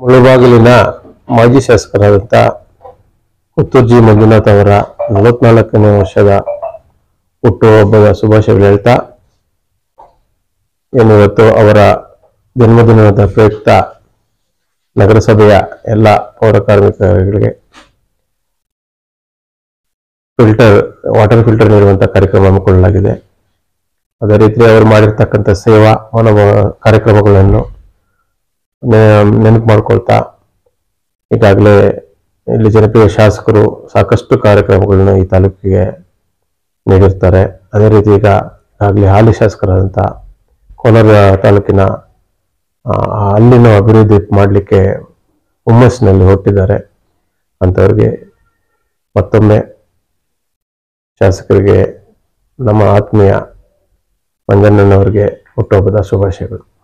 ಮುಳುಬಾಗಿಲಿನ ಮಾಜಿ ಶಾಸಕರಾದಂಥ ಪುತ್ತೂರ್ಜಿ ಮಂಜುನಾಥ್ ಅವರ ನಲವತ್ನಾಲ್ಕನೇ ವರ್ಷದ ಹುಟ್ಟುಹಬ್ಬದ ಶುಭಾಶಯಗಳು ಹೇಳ್ತಾ ಏನು ಇವತ್ತು ಅವರ ಜನ್ಮದಿನದ ಪ್ರಯುಕ್ತ ನಗರಸಭೆಯ ಎಲ್ಲ ಪೌರ ಕಾರ್ಮಿಕರಿಗೆ ಫಿಲ್ಟರ್ ವಾಟರ್ ಫಿಲ್ಟರ್ ನೀಡುವಂಥ ಕಾರ್ಯಕ್ರಮ ಹಮ್ಮಿಕೊಳ್ಳಲಾಗಿದೆ. ಅದೇ ರೀತಿ ಅವರು ಮಾಡಿರ್ತಕ್ಕಂಥ ಸೇವಾ ಮನೋಭ ಕಾರ್ಯಕ್ರಮಗಳನ್ನು ನೆನಪು ಮಾಡ್ಕೊಳ್ತಾ, ಈಗಾಗಲೇ ಇಲ್ಲಿ ಜನಪ್ರಿಯ ಶಾಸಕರು ಸಾಕಷ್ಟು ಕಾರ್ಯಕ್ರಮಗಳನ್ನು ಈ ತಾಲೂಕಿಗೆ ನೀಡಿರ್ತಾರೆ. ಅದೇ ರೀತಿ ಈಗ ಈಗಾಗಲೇ ಹಾಲಿ ಶಾಸಕರಾದಂಥ ಕೋಲಾರ ತಾಲೂಕಿನ ಅಲ್ಲಿನ ಅಭಿವೃದ್ಧಿ ಮಾಡಲಿಕ್ಕೆ ಹುಮ್ಮಸ್ಸಿನಲ್ಲಿ ಹೊರಟಿದ್ದಾರೆ ಅಂಥವ್ರಿಗೆ ಮತ್ತೊಮ್ಮೆ ಶಾಸಕರಿಗೆ ನಮ್ಮ ಆತ್ಮೀಯ ಮಂಜಣ್ಣನವರಿಗೆ ಹುಟ್ಟುಹಬ್ಬದ ಶುಭಾಶಯಗಳು.